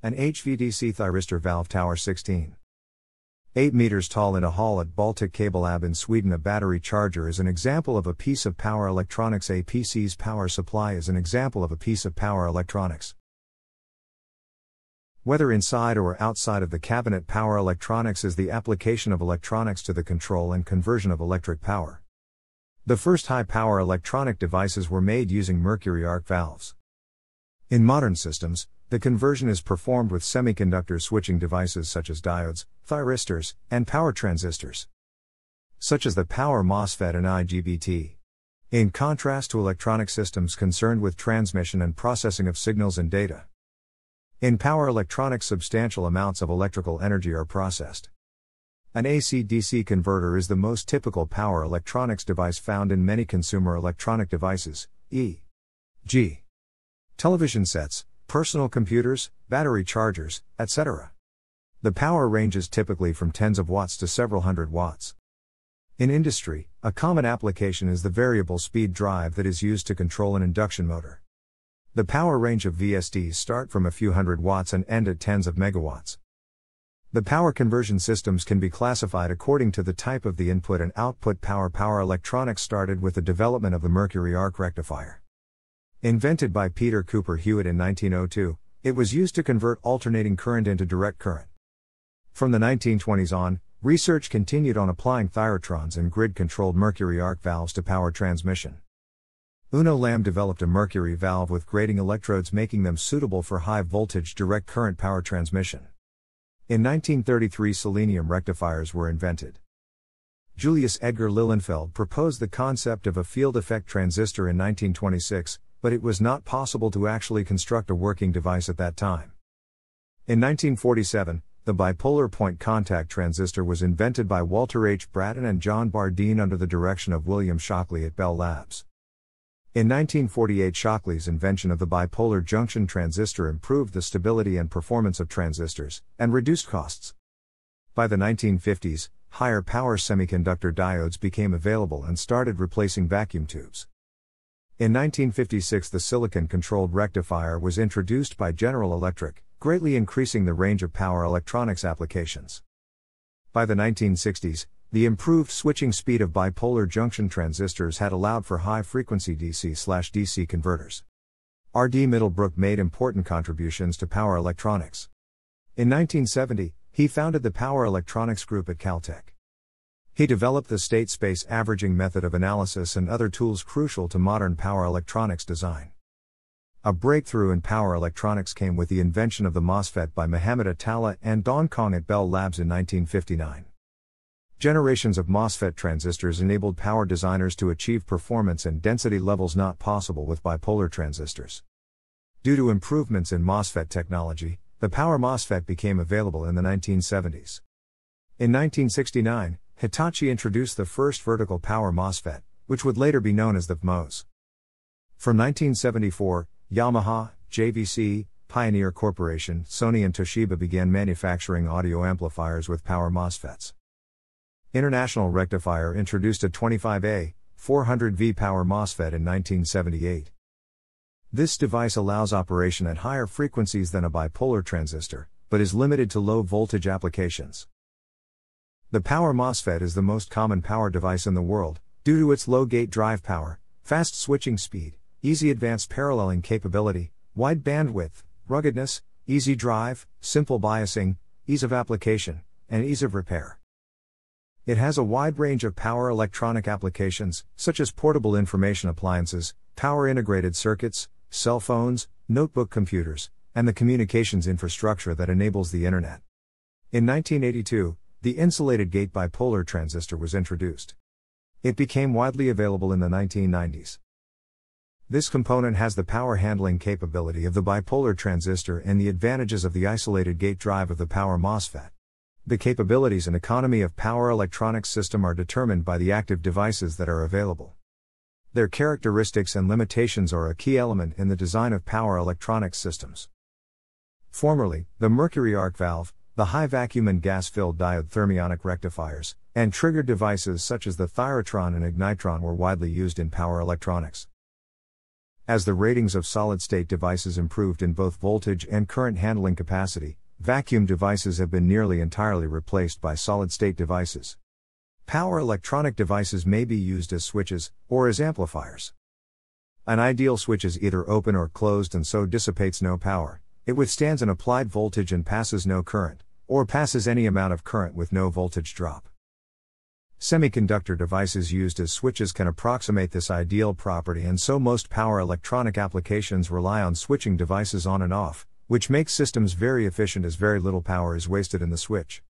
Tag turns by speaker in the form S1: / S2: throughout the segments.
S1: An HVDC thyristor valve tower 16. 8 meters tall in a hall at Baltic Cable AB in Sweden. A battery charger is an example of a piece of power electronics. A PC's power supply is an example of a piece of power electronics. Whether inside or outside of the cabinet, power electronics is the application of electronics to the control and conversion of electric power. The first high power electronic devices were made using mercury arc valves. In modern systems, the conversion is performed with semiconductor switching devices such as diodes, thyristors, and power transistors, such as the power MOSFET and IGBT. In contrast to electronic systems concerned with transmission and processing of signals and data. In power electronics, substantial amounts of electrical energy are processed. An AC DC converter is the most typical power electronics device found in many consumer electronic devices, e.g., television sets, personal computers, battery chargers, etc. The power ranges typically from tens of watts to several hundred watts. In industry, a common application is the variable speed drive that is used to control an induction motor. The power range of VSDs start from a few hundred watts and end at tens of megawatts. The power conversion systems can be classified according to the type of the input and output power. Power electronics started with the development of the mercury arc rectifier. Invented by Peter Cooper Hewitt in 1902, it was used to convert alternating current into direct current. From the 1920s on, research continued on applying thyratrons and grid controlled mercury arc valves to power transmission. Uno Lamm developed a mercury valve with grating electrodes, making them suitable for high voltage direct current power transmission. In 1933, selenium rectifiers were invented. Julius Edgar Lilienfeld proposed the concept of a field effect transistor in 1926, but it was not possible to actually construct a working device at that time. In 1947, the bipolar point contact transistor was invented by Walter H. Brattain and John Bardeen under the direction of William Shockley at Bell Labs. In 1948, Shockley's invention of the bipolar junction transistor improved the stability and performance of transistors and reduced costs. By the 1950s, higher power semiconductor diodes became available and started replacing vacuum tubes. In 1956, the silicon controlled rectifier was introduced by General Electric, greatly increasing the range of power electronics applications. By the 1960s, the improved switching speed of bipolar junction transistors had allowed for high frequency DC/DC converters. R.D. Middlebrook made important contributions to power electronics. In 1970, he founded the Power Electronics Group at Caltech. He developed the state space averaging method of analysis and other tools crucial to modern power electronics design. A breakthrough in power electronics came with the invention of the MOSFET by Mohammed Atalla and Dawon Kahng at Bell Labs in 1959. Generations of MOSFET transistors enabled power designers to achieve performance and density levels not possible with bipolar transistors. Due to improvements in MOSFET technology, the power MOSFET became available in the 1970s. In 1969, Hitachi introduced the first vertical power MOSFET, which would later be known as the VMOS. From 1974, Yamaha, JVC, Pioneer Corporation, Sony, and Toshiba began manufacturing audio amplifiers with power MOSFETs. International Rectifier introduced a 25A, 400V power MOSFET in 1978. This device allows operation at higher frequencies than a bipolar transistor, but is limited to low voltage applications. The power MOSFET is the most common power device in the world, due to its low gate drive power, fast switching speed, easy advanced paralleling capability, wide bandwidth, ruggedness, easy drive, simple biasing, ease of application, and ease of repair. It has a wide range of power electronic applications, such as portable information appliances, power integrated circuits, cell phones, notebook computers, and the communications infrastructure that enables the Internet. In 1982, the insulated gate bipolar transistor was introduced. It became widely available in the 1990s. This component has the power handling capability of the bipolar transistor and the advantages of the isolated gate drive of the power MOSFET. The capabilities and economy of power electronics system are determined by the active devices that are available. Their characteristics and limitations are a key element in the design of power electronics systems. Formerly, the mercury arc valve, the high vacuum and gas filled diode thermionic rectifiers, and trigger devices such as the thyratron and ignitron were widely used in power electronics. As the ratings of solid state devices improved in both voltage and current handling capacity, vacuum devices have been nearly entirely replaced by solid state devices. Power electronic devices may be used as switches, or as amplifiers. An ideal switch is either open or closed and so dissipates no power, it withstands an applied voltage and passes no current, or passes any amount of current with no voltage drop. Semiconductor devices used as switches can approximate this ideal property, and so most power electronic applications rely on switching devices on and off, which makes systems very efficient as very little power is wasted in the switch.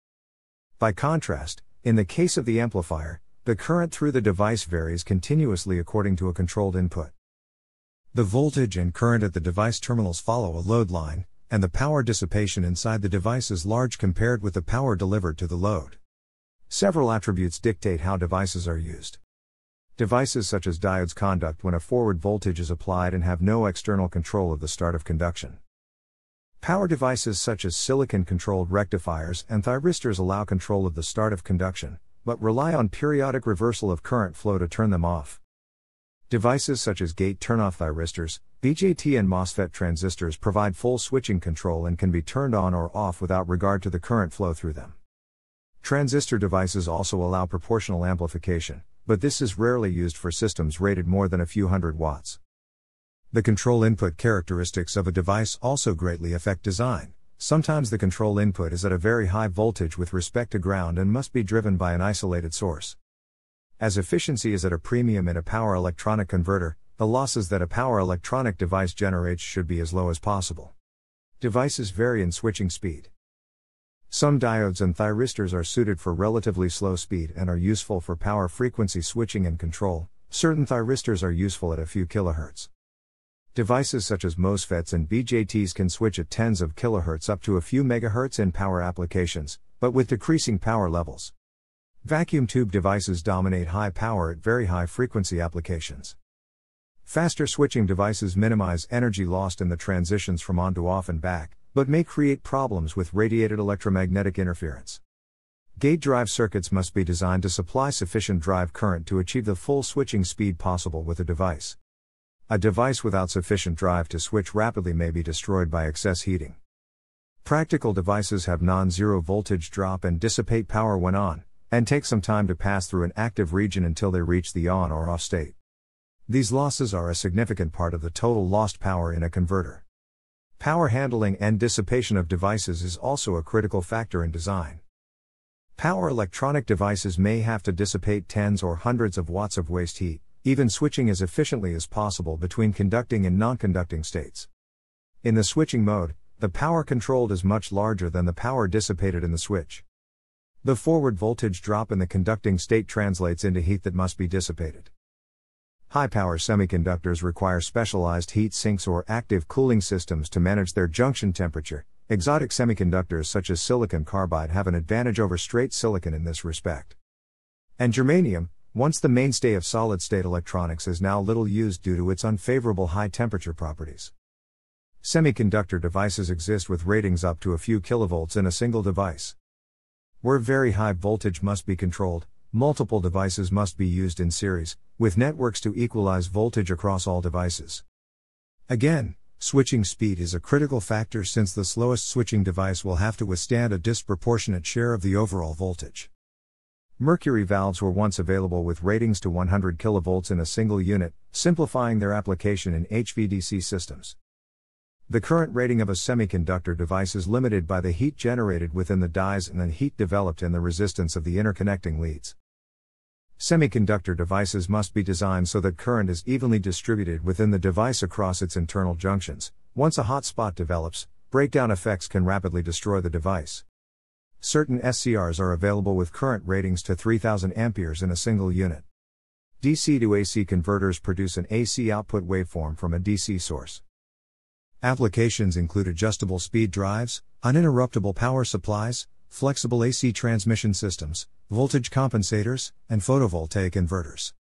S1: By contrast, in the case of the amplifier, the current through the device varies continuously according to a controlled input. The voltage and current at the device terminals follow a load line, and the power dissipation inside the device is large compared with the power delivered to the load. Several attributes dictate how devices are used. Devices such as diodes conduct when a forward voltage is applied and have no external control of the start of conduction. Power devices such as silicon controlled rectifiers and thyristors allow control of the start of conduction, but rely on periodic reversal of current flow to turn them off. Devices such as gate turn-off thyristors, BJT, and MOSFET transistors provide full switching control and can be turned on or off without regard to the current flow through them. Transistor devices also allow proportional amplification, but this is rarely used for systems rated more than a few hundred watts. The control input characteristics of a device also greatly affect design. Sometimes the control input is at a very high voltage with respect to ground and must be driven by an isolated source. As efficiency is at a premium in a power electronic converter, the losses that a power electronic device generates should be as low as possible. Devices vary in switching speed. Some diodes and thyristors are suited for relatively slow speed and are useful for power frequency switching and control. Certain thyristors are useful at a few kilohertz. Devices such as MOSFETs and BJTs can switch at tens of kilohertz up to a few megahertz in power applications, but with decreasing power levels. Vacuum tube devices dominate high power at very high frequency applications. Faster switching devices minimize energy lost in the transitions from on to off and back, but may create problems with radiated electromagnetic interference. Gate drive circuits must be designed to supply sufficient drive current to achieve the full switching speed possible with a device. A device without sufficient drive to switch rapidly may be destroyed by excess heating. Practical devices have non zero voltage drop and dissipate power when on, and take some time to pass through an active region until they reach the on or off state. These losses are a significant part of the total lost power in a converter. Power handling and dissipation of devices is also a critical factor in design. Power electronic devices may have to dissipate tens or hundreds of watts of waste heat, even switching as efficiently as possible between conducting and non conducting states. In the switching mode, the power controlled is much larger than the power dissipated in the switch. The forward voltage drop in the conducting state translates into heat that must be dissipated. High power semiconductors require specialized heat sinks or active cooling systems to manage their junction temperature. Exotic semiconductors such as silicon carbide have an advantage over straight silicon in this respect. And germanium, once the mainstay of solid state electronics, is now little used due to its unfavorable high temperature properties. Semiconductor devices exist with ratings up to a few kilovolts in a single device. Where very high voltage must be controlled, multiple devices must be used in series, with networks to equalize voltage across all devices. Again, switching speed is a critical factor since the slowest switching device will have to withstand a disproportionate share of the overall voltage. Mercury valves were once available with ratings to 100 kV in a single unit, simplifying their application in HVDC systems. The current rating of a semiconductor device is limited by the heat generated within the dies and the heat developed in the resistance of the interconnecting leads. Semiconductor devices must be designed so that current is evenly distributed within the device across its internal junctions. Once a hot spot develops, breakdown effects can rapidly destroy the device. Certain SCRs are available with current ratings to 3000 amperes in a single unit. DC to AC converters produce an AC output waveform from a DC source. Applications include adjustable speed drives, uninterruptible power supplies, flexible AC transmission systems, voltage compensators, and photovoltaic inverters.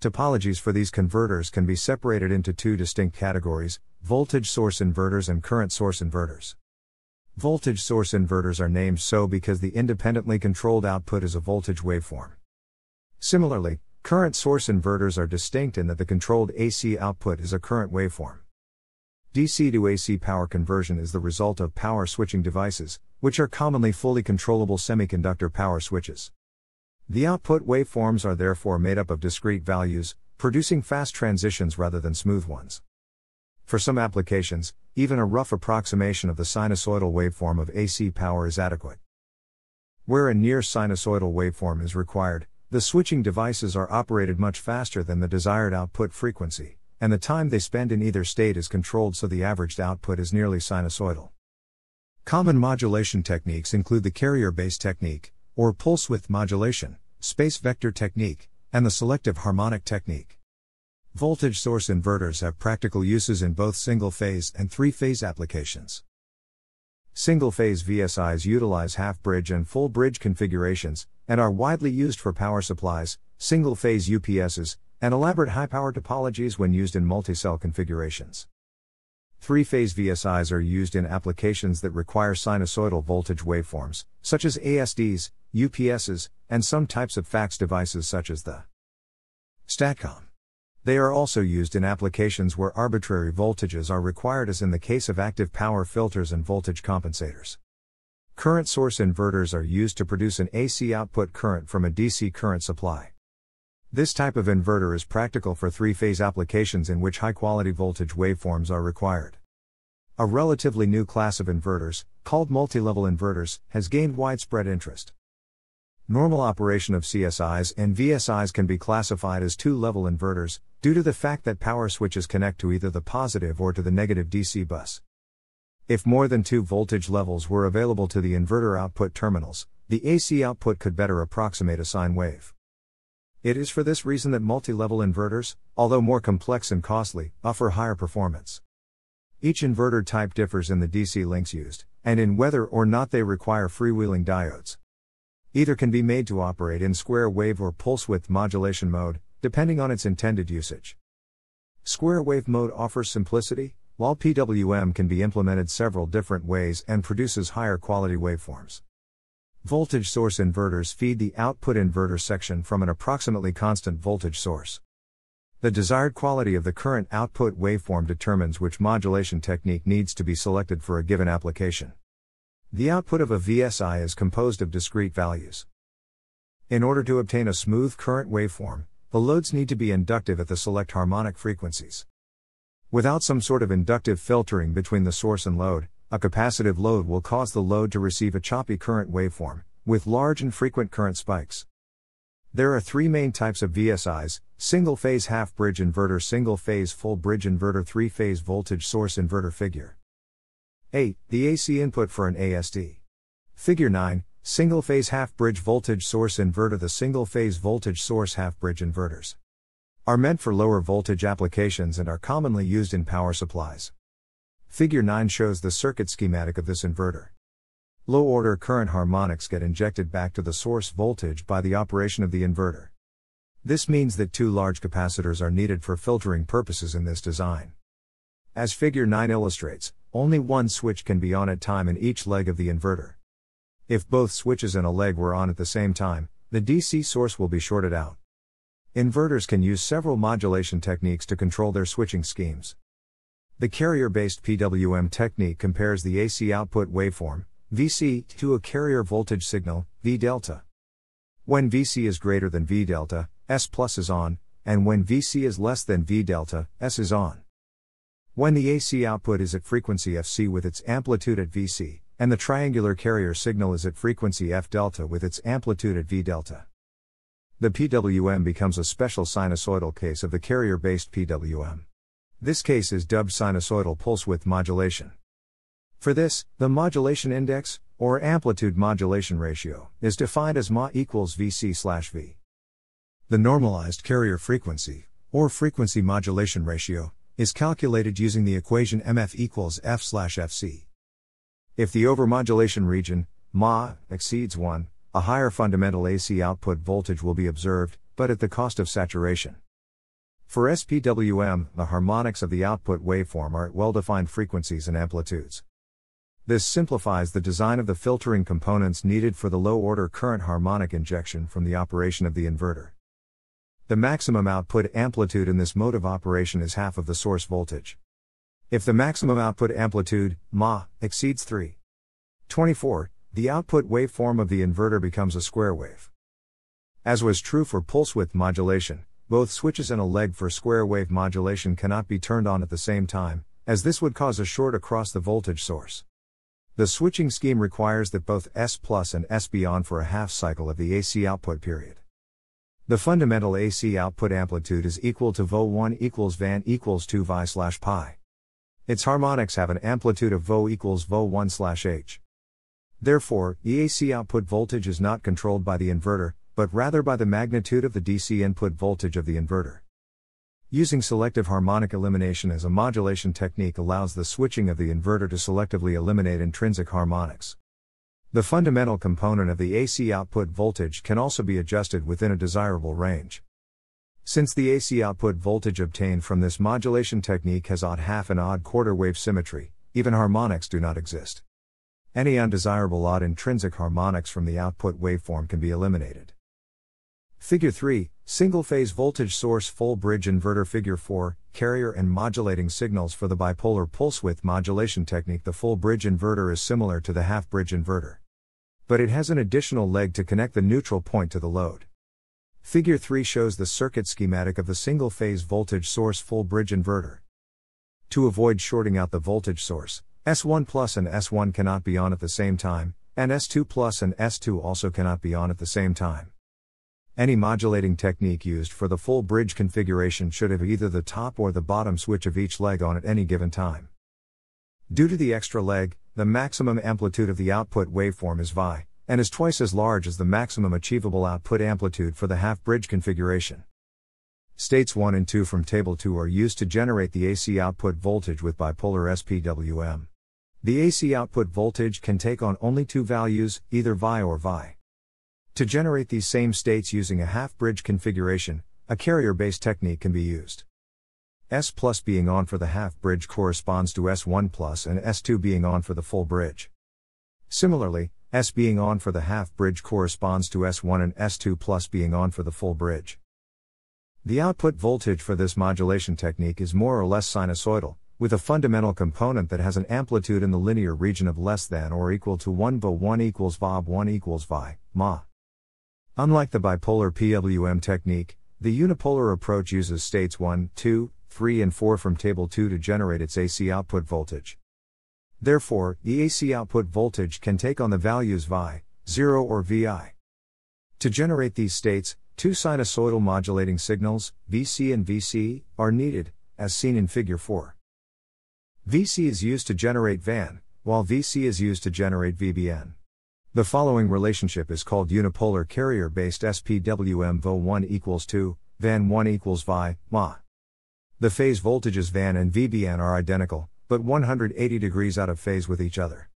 S1: Topologies for these converters can be separated into two distinct categories voltage source inverters and current source inverters. Voltage source inverters are named so because the independently controlled output is a voltage waveform. Similarly, current source inverters are distinct in that the controlled AC output is a current waveform. DC to AC power conversion is the result of power switching devices, which are commonly fully controllable semiconductor power switches. The output waveforms are therefore made up of discrete values, producing fast transitions rather than smooth ones. For some applications, even a rough approximation of the sinusoidal waveform of AC power is adequate. Where a near sinusoidal waveform is required, the switching devices are operated much faster than the desired output frequency and the time they spend in either state is controlled so the averaged output is nearly sinusoidal. Common modulation techniques include the carrier based technique, or pulse width modulation, space vector technique, and the selective harmonic technique. Voltage source inverters have practical uses in both single phase and three phase applications. Single phase VSIs utilize half bridge and full bridge configurations, and are widely used for power supplies, single phase UPSs, and elaborate high power topologies when used in multi cell configurations. Three phase VSIs are used in applications that require sinusoidal voltage waveforms, such as ASDs, UPSs, and some types of FACTS devices such as the STATCOM. They are also used in applications where arbitrary voltages are required, as in the case of active power filters and voltage compensators. Current source inverters are used to produce an AC output current from a DC current supply. This type of inverter is practical for three phase applications in which high quality voltage waveforms are required. A relatively new class of inverters, called multi level inverters, has gained widespread interest. Normal operation of CSIs and VSIs can be classified as two level inverters, due to the fact that power switches connect to either the positive or to the negative DC bus. If more than two voltage levels were available to the inverter output terminals, the AC output could better approximate a sine wave. It is for this reason that multi level inverters, although more complex and costly, offer higher performance. Each inverter type differs in the DC links used, and in whether or not they require freewheeling diodes. Either can be made to operate in square wave or pulse width modulation mode, depending on its intended usage. Square wave mode offers simplicity, while PWM can be implemented several different ways and produces higher quality waveforms. Voltage source inverters feed the output inverter section from an approximately constant voltage source. The desired quality of the current output waveform determines which modulation technique needs to be selected for a given application. The output of a VSI is composed of discrete values. In order to obtain a smooth current waveform, the loads need to be inductive at the select harmonic frequencies. Without some sort of inductive filtering between the source and load, a capacitive load will cause the load to receive a choppy current waveform, with large and frequent current spikes. There are three main types of VSIs single phase half bridge inverter, single phase full bridge inverter, three phase voltage source inverter. Figure 8. The AC input for an ASD. Figure 9. Single phase half bridge voltage source inverter. The single phase voltage source half bridge inverters are meant for lower voltage applications and are commonly used in power supplies. Figure 9 shows the circuit schematic of this inverter. Low order current harmonics get injected back to the source voltage by the operation of the inverter. This means that two large capacitors are needed for filtering purposes in this design. As figure 9 illustrates, only one switch can be on at time in each leg of the inverter. If both switches in a leg were on at the same time, the DC source will be shorted out. Inverters can use several modulation techniques to control their switching schemes. The carrier based PWM technique compares the AC output waveform, VC, to a carrier voltage signal, V delta. When VC is greater than V delta, S plus is on, and when VC is less than V delta, S is on. When the AC output is at frequency FC with its amplitude at VC, and the triangular carrier signal is at frequency F delta with its amplitude at V delta. The PWM becomes a special sinusoidal case of the carrier based PWM. This case is dubbed sinusoidal pulse width modulation. For this, the modulation index, or amplitude modulation ratio, is defined as Ma equals Vc slash V. The normalized carrier frequency, or frequency modulation ratio, is calculated using the equation MF equals F slash FC. If the overmodulation region, Ma, exceeds 1, a higher fundamental AC output voltage will be observed, but at the cost of saturation. For SPWM, the harmonics of the output waveform are at well defined frequencies and amplitudes. This simplifies the design of the filtering components needed for the low order current harmonic injection from the operation of the inverter. the maximum output amplitude in this mode of operation is half of the source voltage. If the maximum output amplitude, Ma, exceeds 3. 24, the output waveform of the inverter becomes a square wave. As was true for pulse width modulation, both switches and a leg for square wave modulation cannot be turned on at the same time, as this would cause a short across the voltage source. The switching scheme requires that both S plus and S be on for a half cycle of the AC output period. The fundamental AC output amplitude is equal to Vo1 equals Van equals 2 Vi slash pi. Its harmonics have an amplitude of Vo equals Vo1 slash H. Therefore, the AC output voltage is not controlled by the inverter, but rather by the magnitude of the DC input voltage of the inverter. Using selective harmonic elimination as a modulation technique allows the switching of the inverter to selectively eliminate intrinsic harmonics. The fundamental component of the AC output voltage can also be adjusted within a desirable range. Since the AC output voltage obtained from this modulation technique has odd half and odd quarter wave symmetry, even harmonics do not exist. Any undesirable odd intrinsic harmonics from the output waveform can be eliminated. Figure 3 Single phase voltage source full bridge inverter. Figure 4 Carrier and modulating signals for the bipolar pulse width modulation technique. The full bridge inverter is similar to the half bridge inverter. But it has an additional leg to connect the neutral point to the load. Figure 3 shows the circuit schematic of the single phase voltage source full bridge inverter. To avoid shorting out the voltage source, S1 plus and S1 cannot be on at the same time, and S2 plus and S2 also cannot be on at the same time. Any modulating technique used for the full bridge configuration should have either the top or the bottom switch of each leg on at any given time. Due to the extra leg, the maximum amplitude of the output waveform is Vi, and is twice as large as the maximum achievable output amplitude for the half bridge configuration. States 1 and 2 from Table 2 are used to generate the AC output voltage with bipolar SPWM. The AC output voltage can take on only two values, either Vi or Vi. To generate these same states using a half bridge configuration, a carrier based technique can be used. S plus being on for the half bridge corresponds to S1 plus and S2 being on for the full bridge. Similarly, S being on for the half bridge corresponds to S1 and S2 plus being on for the full bridge. The output voltage for this modulation technique is more or less sinusoidal, with a fundamental component that has an amplitude in the linear region of less than or equal to 1 VO 1 equals VOB 1 equals VI, MA. Unlike the bipolar PWM technique, the unipolar approach uses states 1, 2, 3 and 4 from table 2 to generate its AC output voltage. Therefore, the AC output voltage can take on the values VI, 0 or VI. To generate these states, two sinusoidal modulating signals, VC and VC, are needed, as seen in Figure 4. VC is used to generate VAN, while VC is used to generate VBN. The following relationship is called unipolar carrier based SPWM VO1 equals 2, VAN 1 equals VI, MA. The phase voltages VAN and VBN are identical, but 180 degrees out of phase with each other.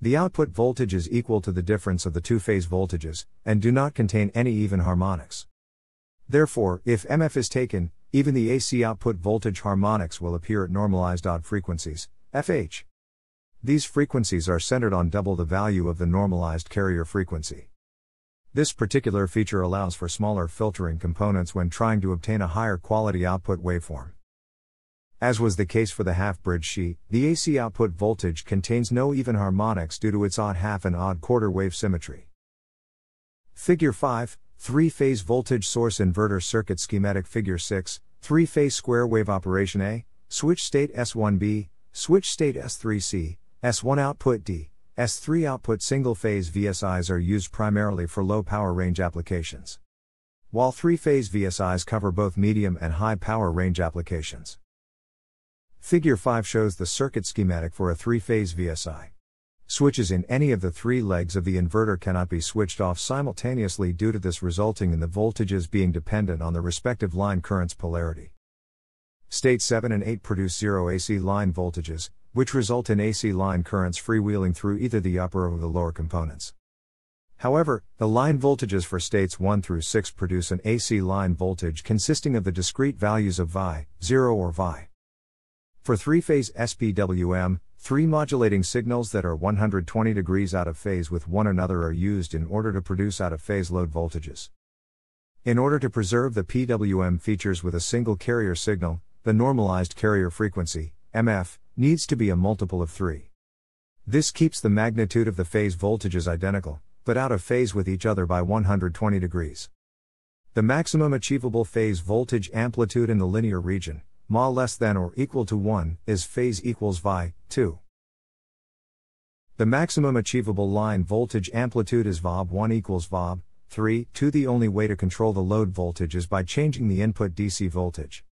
S1: The output voltage is equal to the difference of the two phase voltages, and do not contain any even harmonics. Therefore, if MF is taken, even the AC output voltage harmonics will appear at normalized odd frequencies, FH. These frequencies are centered on double the value of the normalized carrier frequency. This particular feature allows for smaller filtering components when trying to obtain a higher quality output waveform. As was the case for the half bridge sheet, the AC output voltage contains no even harmonics due to its odd half and odd quarter wave symmetry. Figure 5 Three phase voltage source inverter circuit schematic. Figure 6 Three phase square wave operation A, switch state S1B, switch state S3C, S1 output D, S3 output single phase VSIs are used primarily for low power range applications. While three phase VSIs cover both medium and high power range applications. Figure 5 shows the circuit schematic for a three phase VSI. Switches in any of the three legs of the inverter cannot be switched off simultaneously due to this resulting in the voltages being dependent on the respective line current's polarity. State 7 and 8 produce zero AC line voltages, which result in AC line currents freewheeling through either the upper or the lower components. However, the line voltages for states 1 through 6 produce an AC line voltage consisting of the discrete values of Vi, 0 or Vi. For three phase SPWM, Three modulating signals that are 120 degrees out of phase with one another are used in order to produce out of phase load voltages. In order to preserve the PWM features with a single carrier signal, the normalized carrier frequency, MF, needs to be a multiple of 3. This keeps the magnitude of the phase voltages identical, but out of phase with each other by 120 degrees. The maximum achievable phase voltage amplitude in the linear region, ma less than or equal to 1, is phase equals Vi, 2. The maximum achievable line voltage amplitude is VOB 1 equals VOB 3. 2. The only way to control the load voltage is by changing the input DC voltage.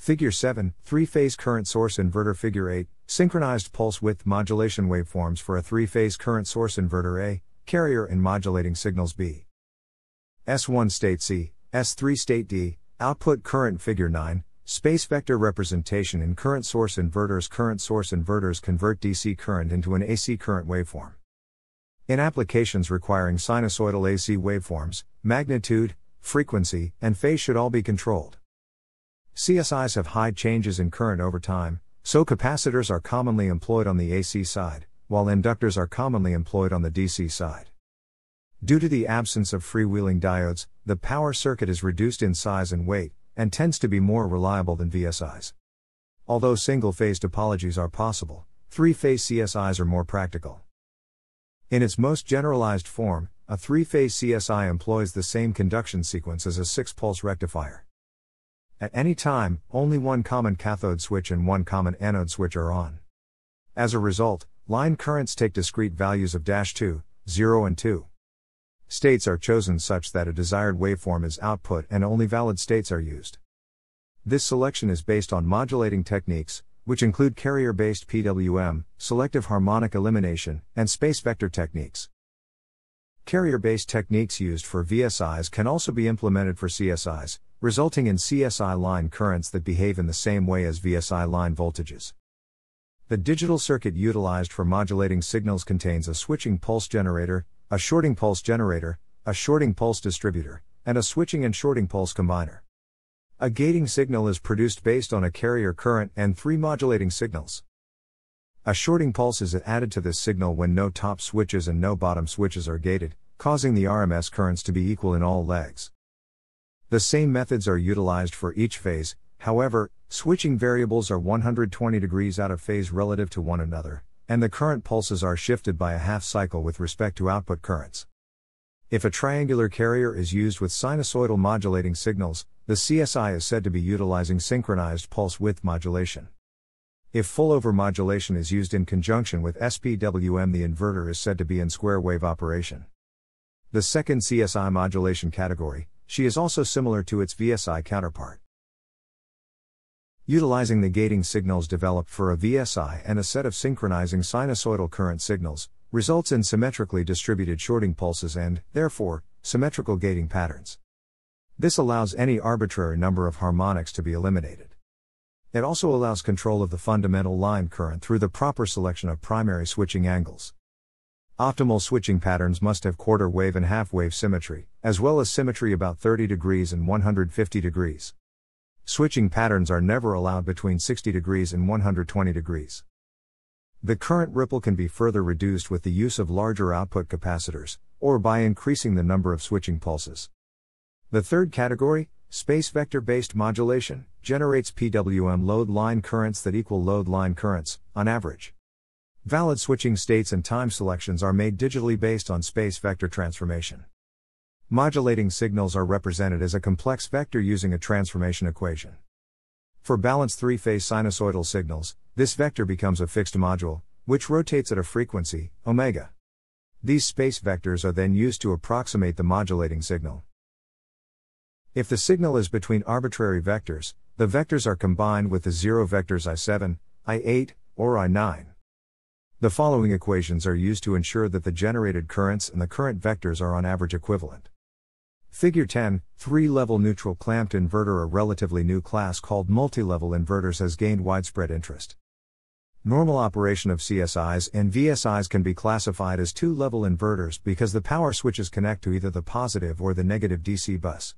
S1: Figure 7, three-phase current source inverter Figure 8, synchronized pulse width modulation waveforms for a three-phase current source inverter A, carrier and modulating signals B. S1 state C, S3 state D, output current Figure 9, space vector representation in current source inverters Current source inverters convert DC current into an AC current waveform. In applications requiring sinusoidal AC waveforms, magnitude, frequency, and phase should all be controlled. CSIs have high changes in current over time, so capacitors are commonly employed on the AC side, while inductors are commonly employed on the DC side. Due to the absence of freewheeling diodes, the power circuit is reduced in size and weight, and tends to be more reliable than VSIs. Although single phase topologies are possible, three phase CSIs are more practical. In its most generalized form, a three phase CSI employs the same conduction sequence as a six pulse rectifier. At any time, only one common cathode switch and one common anode switch are on. As a result, line currents take discrete values of dash 2, 0 and 2. States are chosen such that a desired waveform is output and only valid states are used. This selection is based on modulating techniques, which include carrier based PWM, selective harmonic elimination, and space vector techniques. Carrier based techniques used for VSIs can also be implemented for CSIs, resulting in CSI line currents that behave in the same way as VSI line voltages. The digital circuit utilized for modulating signals contains a switching pulse generator, a shorting pulse generator, a shorting pulse distributor, and a switching and shorting pulse combiner. A gating signal is produced based on a carrier current and three modulating signals. A shorting pulse is added to this signal when no top switches and no bottom switches are gated, causing the RMS currents to be equal in all legs. The same methods are utilized for each phase, however, switching variables are 120 degrees out of phase relative to one another, and the current pulses are shifted by a half cycle with respect to output currents. If a triangular carrier is used with sinusoidal modulating signals, the CSI is said to be utilizing synchronized pulse width modulation. If full over modulation is used in conjunction with SPWM, the inverter is said to be in square wave operation. The second CSI modulation category, SHI is also similar to its VSI counterpart. Utilizing the gating signals developed for a VSI and a set of synchronizing sinusoidal current signals, results in symmetrically distributed shorting pulses and, therefore, symmetrical gating patterns. This allows any arbitrary number of harmonics to be eliminated. It also allows control of the fundamental line current through the proper selection of primary switching angles. Optimal switching patterns must have quarter wave and half wave symmetry, as well as symmetry about 30 degrees and 150 degrees. Switching patterns are never allowed between 60 degrees and 120 degrees. The current ripple can be further reduced with the use of larger output capacitors, or by increasing the number of switching pulses. The third category, space vector based modulation, generates PWM load line currents that equal load line currents, on average. Valid switching states and time selections are made digitally based on space vector transformation. Modulating signals are represented as a complex vector using a transformation equation. For balanced three phase sinusoidal signals, this vector becomes a fixed module, which rotates at a frequency, omega. These space vectors are then used to approximate the modulating signal. If the signal is between arbitrary vectors, the vectors are combined with the zero vectors I7, I8, or I9. The following equations are used to ensure that the generated currents and the current vectors are on average equivalent. Figure 10, three-level neutral clamped inverter a relatively new class called multi-level inverters has gained widespread interest. Normal operation of CSIs and VSIs can be classified as two-level inverters because the power switches connect to either the positive or the negative DC bus.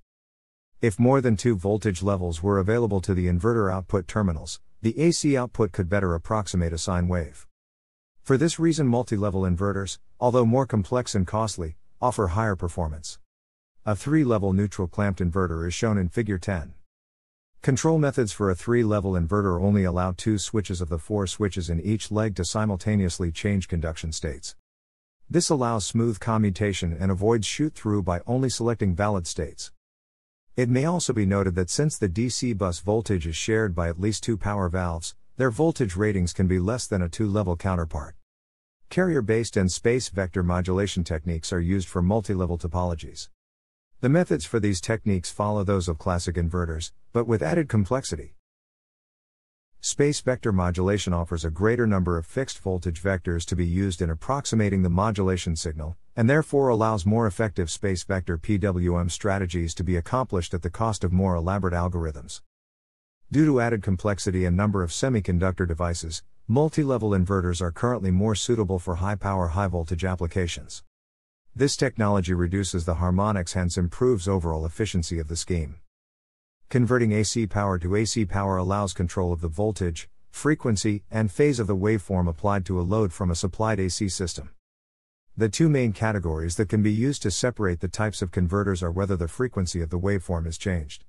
S1: If more than two voltage levels were available to the inverter output terminals, the AC output could better approximate a sine wave. For this reason multi-level inverters, although more complex and costly, offer higher performance. A three level neutral clamped inverter is shown in Figure 10. Control methods for a three level inverter only allow two switches of the four switches in each leg to simultaneously change conduction states. This allows smooth commutation and avoids shoot through by only selecting valid states. It may also be noted that since the DC bus voltage is shared by at least two power valves, their voltage ratings can be less than a two level counterpart. Carrier based and space vector modulation techniques are used for multi level topologies. The methods for these techniques follow those of classic inverters, but with added complexity. Space vector modulation offers a greater number of fixed voltage vectors to be used in approximating the modulation signal, and therefore allows more effective space vector PWM strategies to be accomplished at the cost of more elaborate algorithms. Due to added complexity and number of semiconductor devices, multi level inverters are currently more suitable for high power, high voltage applications. This technology reduces the harmonics hence improves overall efficiency of the scheme. Converting AC power to AC power allows control of the voltage, frequency, and phase of the waveform applied to a load from a supplied AC system. The two main categories that can be used to separate the types of converters are whether the frequency of the waveform is changed.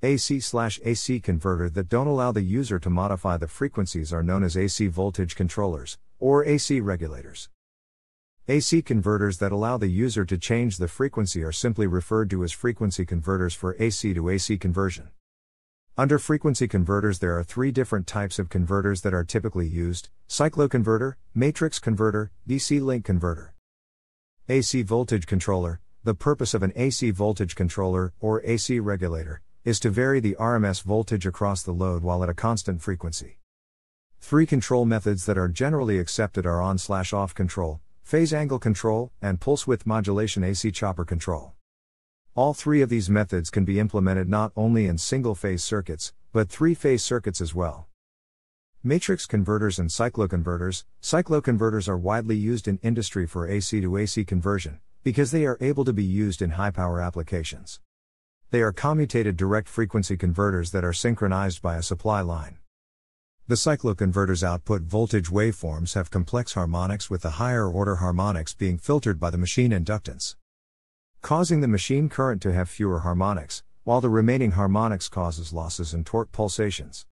S1: AC AC converter that don't allow the user to modify the frequencies are known as AC voltage controllers, or AC regulators. AC converters that allow the user to change the frequency are simply referred to as frequency converters for AC to AC conversion. Under frequency converters, there are three different types of converters that are typically used cycloconverter, matrix converter, DC link converter. AC voltage controller The purpose of an AC voltage controller, or AC regulator, is to vary the RMS voltage across the load while at a constant frequency. Three control methods that are generally accepted are on slash off control, phase angle control, and pulse width modulation AC chopper control. All three of these methods can be implemented not only in single phase circuits, but three phase circuits as well. Matrix converters and cycloconverters. Cycloconverters are widely used in industry for AC to AC conversion, because they are able to be used in high power applications. They are commutated direct frequency converters that are synchronized by a supply line. The cycloconverter's output voltage waveforms have complex harmonics with the higher order harmonics being filtered by the machine inductance. Causing the machine current to have fewer harmonics, while the remaining harmonics causes losses in torque pulsations.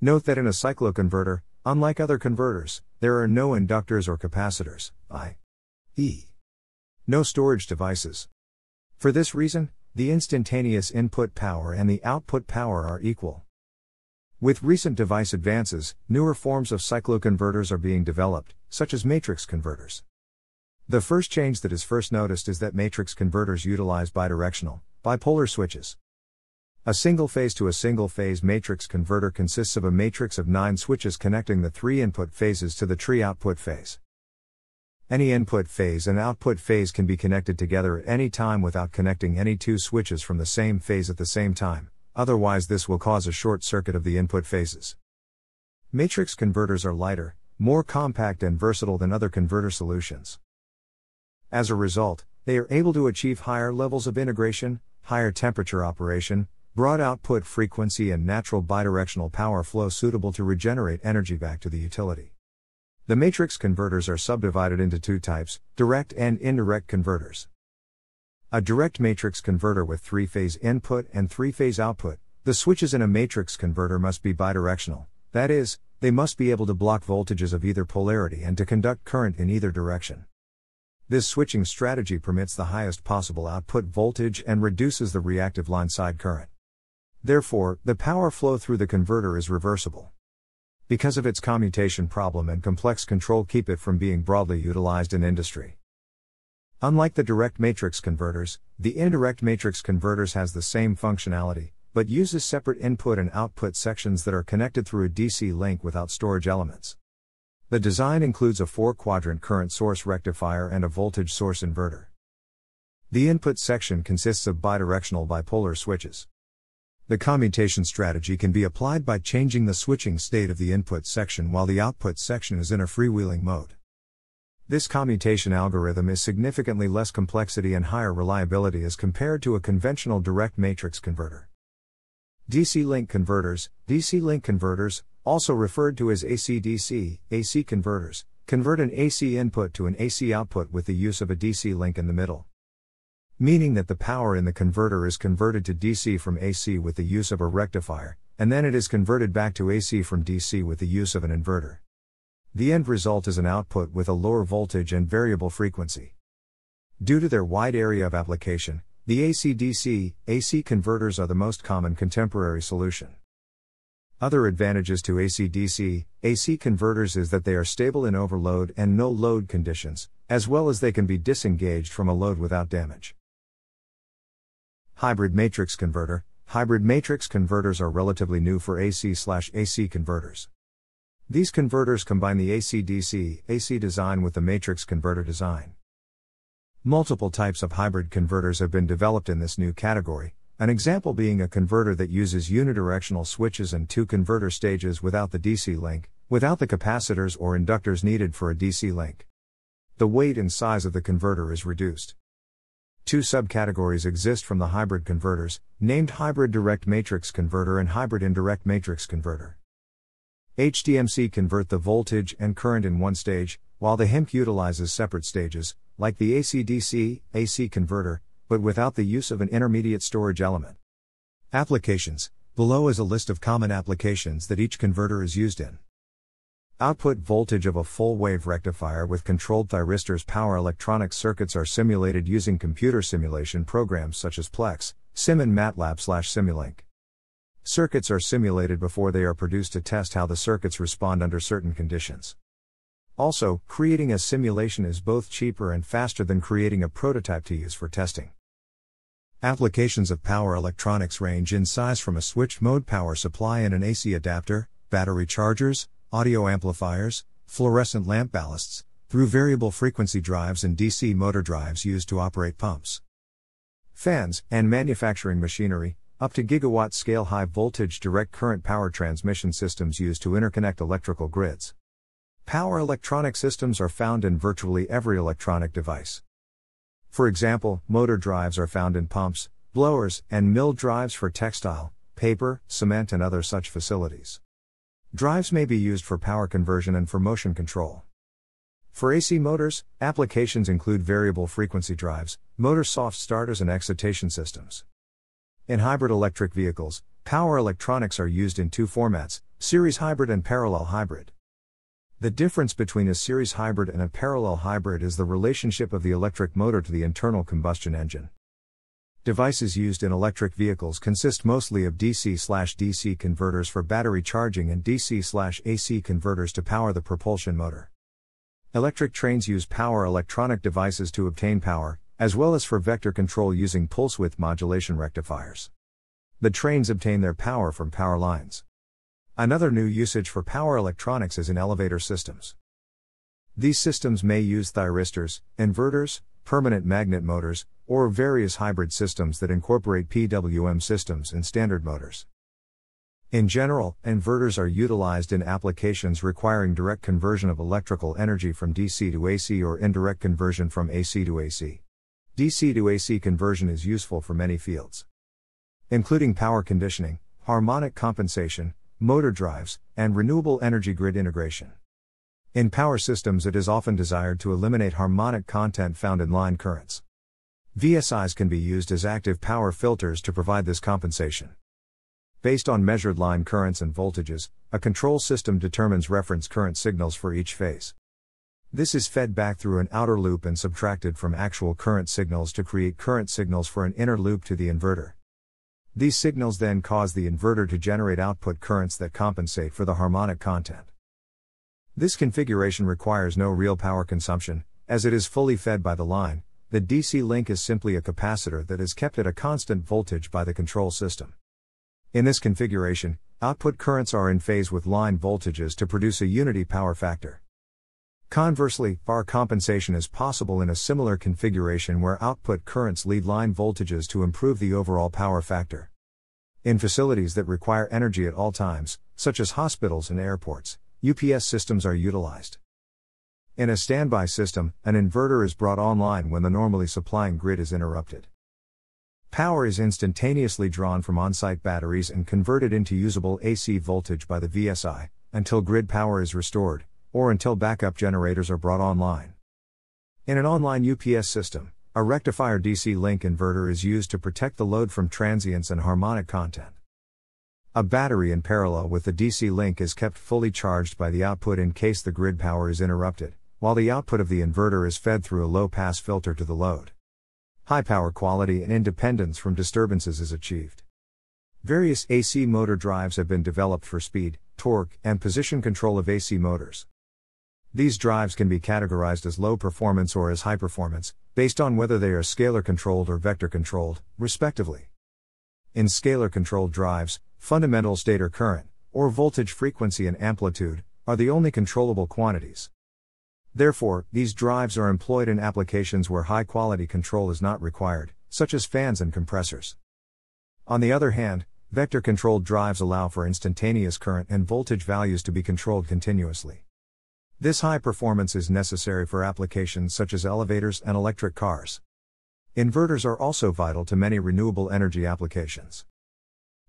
S1: Note that in a cycloconverter, unlike other converters, there are no inductors or capacitors, i.e., no storage devices. For this reason, the instantaneous input power and the output power are equal. With recent device advances, newer forms of cycloconverters are being developed, such as matrix converters. The first change that is first noticed is that matrix converters utilize bidirectional, bipolar switches. A single phase to a single phase matrix converter consists of a matrix of nine switches connecting the three input phases to the tree output phase. Any input phase and output phase can be connected together at any time without connecting any two switches from the same phase at the same time otherwise, this will cause a short circuit of the input phases. Matrix converters are lighter, more compact, and versatile than other converter solutions. As a result, they are able to achieve higher levels of integration, higher temperature operation, broad output frequency, and natural bidirectional power flow suitable to regenerate energy back to the utility. The matrix converters are subdivided into two types direct and indirect converters. A direct matrix converter with three phase input and three phase output. The switches in a matrix converter must be bidirectional, that is, they must be able to block voltages of either polarity and to conduct current in either direction. This switching strategy permits the highest possible output voltage and reduces the reactive line side current. Therefore, the power flow through the converter is reversible. Because of its commutation problem and complex control, keep it from being broadly utilized in industry. Unlike the direct matrix converters, the indirect matrix converters has the same functionality, but uses separate input and output sections that are connected through a DC link without storage elements. The design includes a four quadrant current source rectifier and a voltage source inverter. The input section consists of bidirectional bipolar switches. The commutation strategy can be applied by changing the switching state of the input section while the output section is in a freewheeling mode. This commutation algorithm is significantly less complexity and higher reliability as compared to a conventional direct matrix converter. DC link converters, DC link converters, also referred to as AC-DC, AC converters, convert an AC input to an AC output with the use of a DC link in the middle. Meaning that the power in the converter is converted to DC from AC with the use of a rectifier, and then it is converted back to AC from DC with the use of an inverter. The end result is an output with a lower voltage and variable frequency. Due to their wide area of application, the AC-DC, AC converters are the most common contemporary solution. Other advantages to AC-DC, AC converters is that they are stable in overload and no load conditions, as well as they can be disengaged from a load without damage. Hybrid matrix converter Hybrid matrix converters are relatively new for AC/AC converters. These converters combine the AC-DC, AC design with the matrix converter design. Multiple types of hybrid converters have been developed in this new category, an example being a converter that uses unidirectional switches and two converter stages without the DC link, without the capacitors or inductors needed for a DC link. The weight and size of the converter is reduced. Two subcategories exist from the hybrid converters, named hybrid direct matrix converter and hybrid indirect matrix converter. HDMC convert the voltage and current in one stage, while the HIMC utilizes separate stages, like the AC-DC, AC converter, but without the use of an intermediate storage element. Applications Below is a list of common applications that each converter is used in. Output voltage of a full wave rectifier with controlled thyristors power electronic circuits are simulated using computer simulation programs such as PLECS, PSIM and MATLAB Simulink. Circuits are simulated before they are produced to test how the circuits respond under certain conditions. Also, creating a simulation is both cheaper and faster than creating a prototype to use for testing. Applications of power electronics range in size from a switched mode power supply and an AC adapter, battery chargers, audio amplifiers, fluorescent lamp ballasts, through variable frequency drives and DC motor drives used to operate pumps. Fans, and manufacturing machinery, up to gigawatt scale high voltage direct current power transmission systems used to interconnect electrical grids. Power electronic systems are found in virtually every electronic device. For example, motor drives are found in pumps, blowers, and mill drives for textile, paper, cement, and other such facilities. Drives may be used for power conversion and for motion control. For AC motors, applications include variable frequency drives, motor soft starters, and excitation systems. In hybrid electric vehicles, power electronics are used in two formats series hybrid and parallel hybrid. The difference between a series hybrid and a parallel hybrid is the relationship of the electric motor to the internal combustion engine. Devices used in electric vehicles consist mostly of DC/DC converters for battery charging and DC/AC converters to power the propulsion motor. Electric trains use power electronic devices to obtain power, as well as for vector control using pulse width modulation rectifiers. The trains obtain their power from power lines. Another new usage for power electronics is in elevator systems. These systems may use thyristors, inverters, permanent magnet motors, or various hybrid systems that incorporate PWM systems and standard motors. In general, inverters are utilized in applications requiring direct conversion of electrical energy from DC to AC or indirect conversion from AC to AC. DC to AC conversion is useful for many fields, including power conditioning, harmonic compensation, motor drives, and renewable energy grid integration. In power systems, it is often desired to eliminate harmonic content found in line currents. VSIs can be used as active power filters to provide this compensation. Based on measured line currents and voltages, a control system determines reference current signals for each phase. This is fed back through an outer loop and subtracted from actual current signals to create current signals for an inner loop to the inverter. These signals then cause the inverter to generate output currents that compensate for the harmonic content. This configuration requires no real power consumption, as it is fully fed by the line. The DC link is simply a capacitor that is kept at a constant voltage by the control system. In this configuration, output currents are in phase with line voltages to produce a unity power factor. Conversely, VAR compensation is possible in a similar configuration where output currents lead line voltages to improve the overall power factor. In facilities that require energy at all times, such as hospitals and airports, UPS systems are utilized. In a standby system, an inverter is brought online when the normally supplying grid is interrupted. Power is instantaneously drawn from on site batteries and converted into usable AC voltage by the VSI, until grid power is restored, or until backup generators are brought online. In an online UPS system, A rectifier DC link inverter is used to protect the load from transients and harmonic content. A battery in parallel with the DC link is kept fully charged by the output in case the grid power is interrupted, while the output of the inverter is fed through a low pass filter to the load. High power quality and independence from disturbances is achieved. Various AC motor drives have been developed for speed, torque, and position control of AC motors. These drives can be categorized as low performance or as high performance, based on whether they are scalar controlled or vector controlled, respectively. In scalar controlled drives, fundamental stator current, or voltage frequency and amplitude, are the only controllable quantities. Therefore, these drives are employed in applications where high quality control is not required, such as fans and compressors. On the other hand, vector controlled drives allow for instantaneous current and voltage values to be controlled continuously. This high performance is necessary for applications such as elevators and electric cars. Inverters are also vital to many renewable energy applications.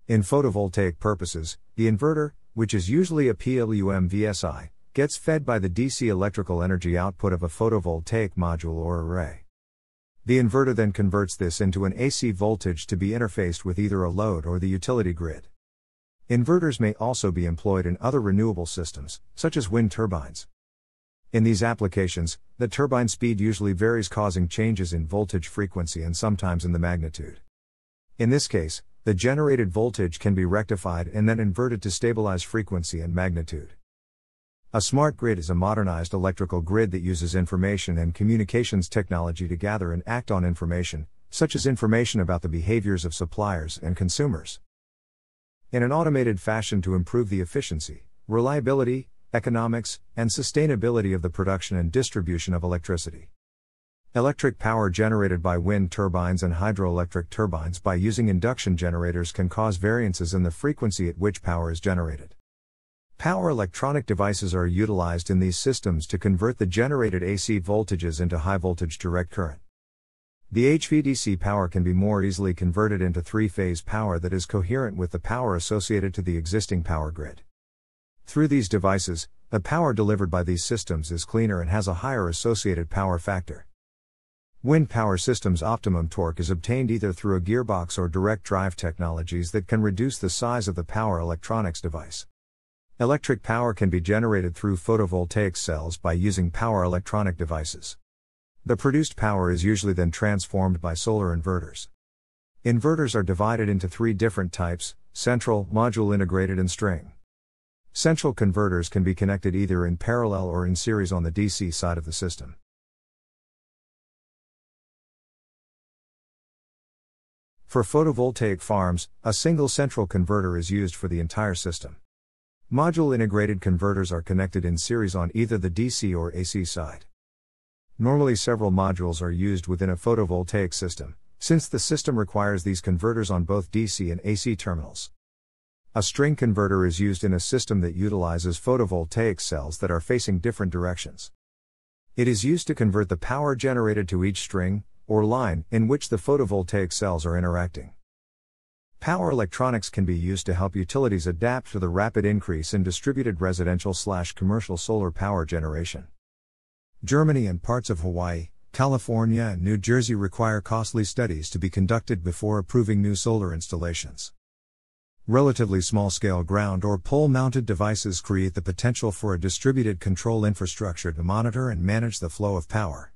S1: In photovoltaic purposes, the inverter, which is usually a PWM VSI, gets fed by the DC electrical energy output of a photovoltaic module or array. The inverter then converts this into an AC voltage to be interfaced with either a load or the utility grid. Inverters may also be employed in other renewable systems, such as wind turbines. In these applications, the turbine speed usually varies, causing changes in voltage frequency and sometimes in the magnitude. In this case, the generated voltage can be rectified and then inverted to stabilize frequency and magnitude. A smart grid is a modernized electrical grid that uses information and communications technology to gather and act on information, such as information about the behaviors of suppliers and consumers, in an automated fashion to improve the efficiency, reliability, economics, and sustainability of the production and distribution of electricity. Electric power generated by wind turbines and hydroelectric turbines by using induction generators can cause variances in the frequency at which power is generated. Power electronic devices are utilized in these systems to convert the generated AC voltages into high voltage direct current. The HVDC power can be more easily converted into three phase power that is coherent with the power associated to the existing power grid. Through these devices, the power delivered by these systems is cleaner and has a higher associated power factor. Wind power systems' optimum torque is obtained either through a gearbox or direct drive technologies that can reduce the size of the power electronics device. Electric power can be generated through photovoltaic cells by using power electronic devices. The produced power is usually then transformed by solar inverters. Inverters are divided into three different types central, module integrated, and string. Central converters can be connected either in parallel or in series on the DC side of the system. For photovoltaic farms, a single central converter is used for the entire system. Module integrated converters are connected in series on either the DC or AC side. Normally, several modules are used within a photovoltaic system, since the system requires these converters on both DC and AC terminals. A string converter is used in a system that utilizes photovoltaic cells that are facing different directions. It is used to convert the power generated to each string, or line, in which the photovoltaic cells are interacting. Power electronics can be used to help utilities adapt to the rapid increase in distributed residential slash commercial solar power generation. Germany and parts of Hawaii, California, and New Jersey require costly studies to be conducted before approving new solar installations. Relatively small scale ground or pole mounted devices create the potential for a distributed control infrastructure to monitor and manage the flow of power.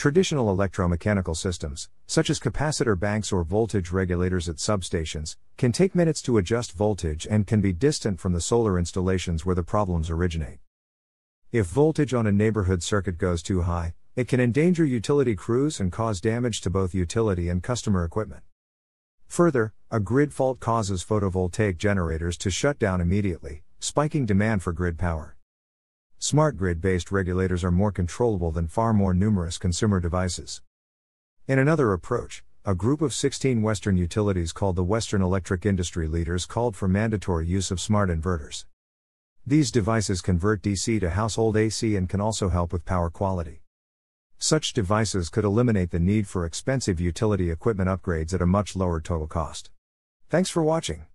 S1: Traditional electromechanical systems, such as capacitor banks or voltage regulators at substations, can take minutes to adjust voltage and can be distant from the solar installations where the problems originate. If voltage on a neighborhood circuit goes too high, it can endanger utility crews and cause damage to both utility and customer equipment. Further, a grid fault causes photovoltaic generators to shut down immediately, spiking demand for grid power. Smart grid based regulators are more controllable than far more numerous consumer devices. In another approach, a group of 16 Western utilities called the Western Electric Industry Leaders called for mandatory use of smart inverters. These devices convert DC to household AC and can also help with power quality. Such devices could eliminate the need for expensive utility equipment upgrades at a much lower total cost. Thanks for watching.